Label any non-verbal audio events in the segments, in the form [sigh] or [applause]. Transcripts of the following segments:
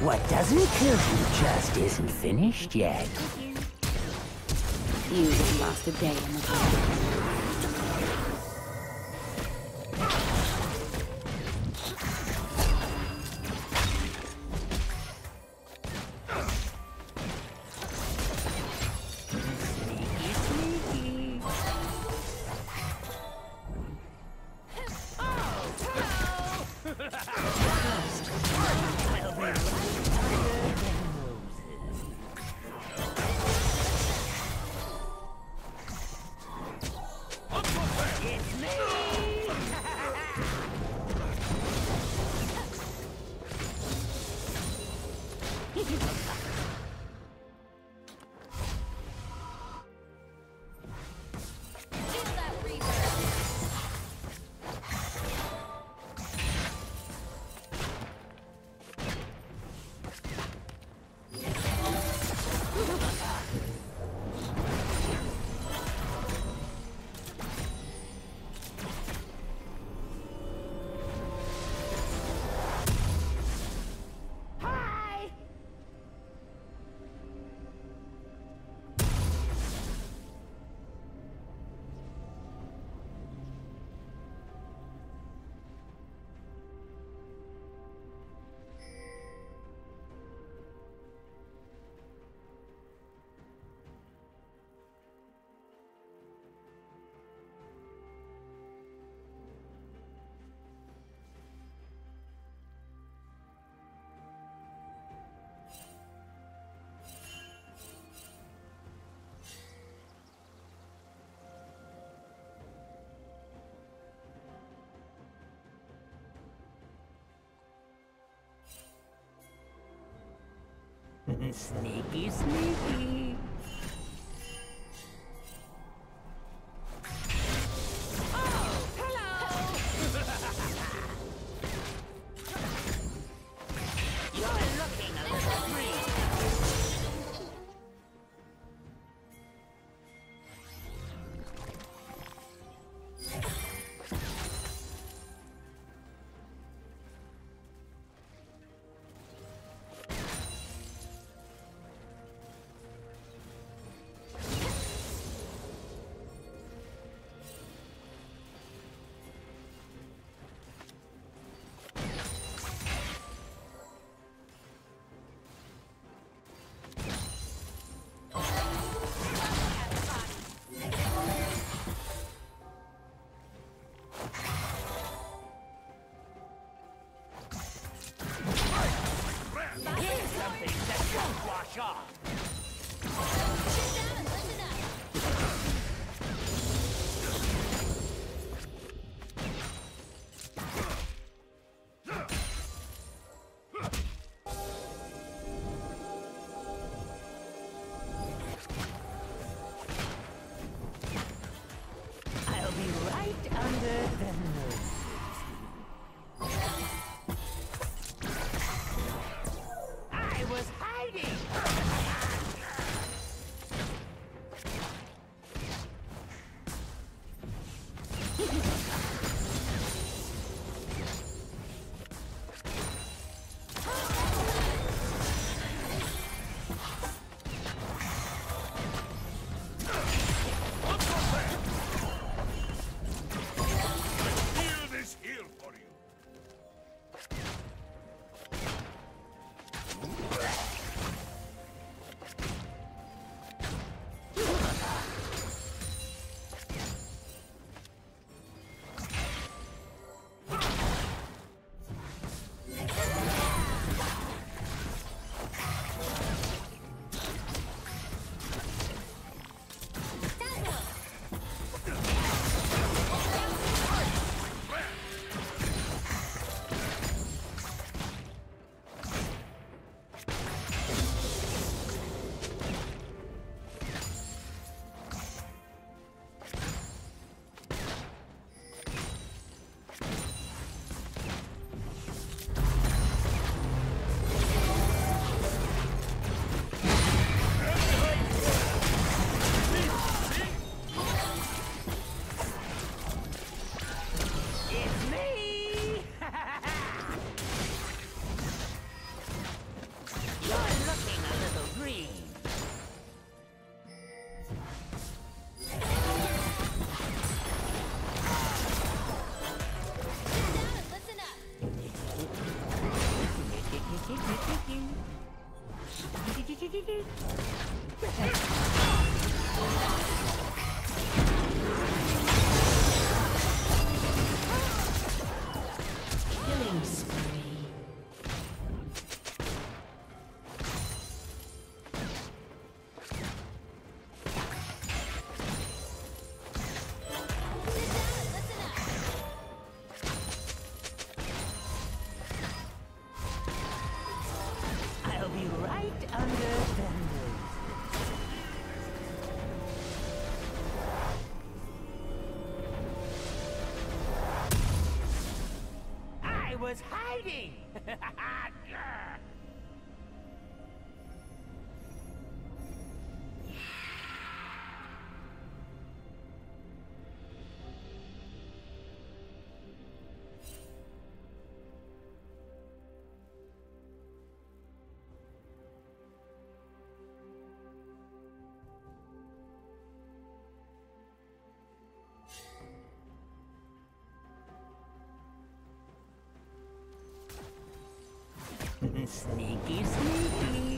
What doesn't kill you just isn't finished yet. You just lost a day in the park. Sneaky, sneaky. 자, was hiding! [laughs] sneaky, sneaky.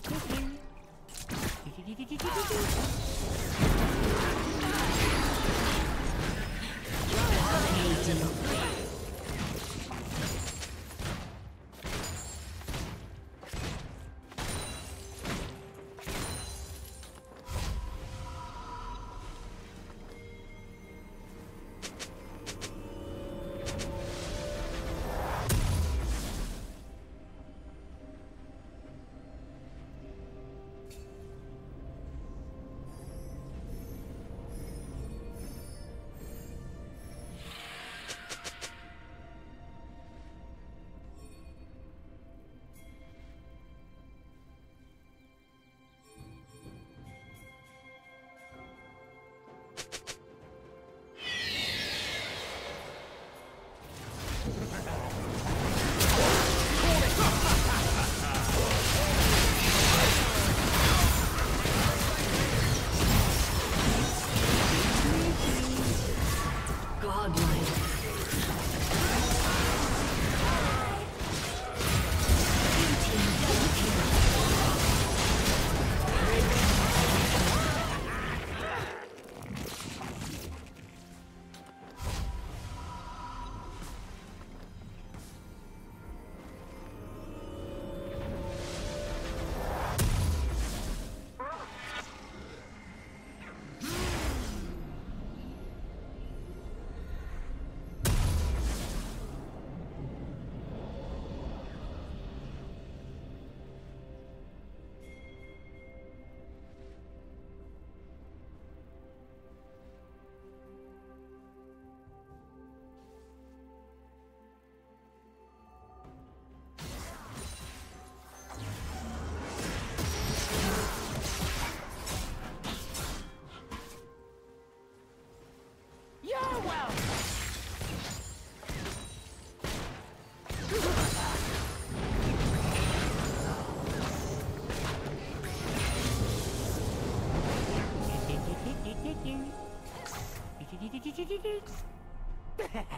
Dominating. Ha ha ha! It's bad.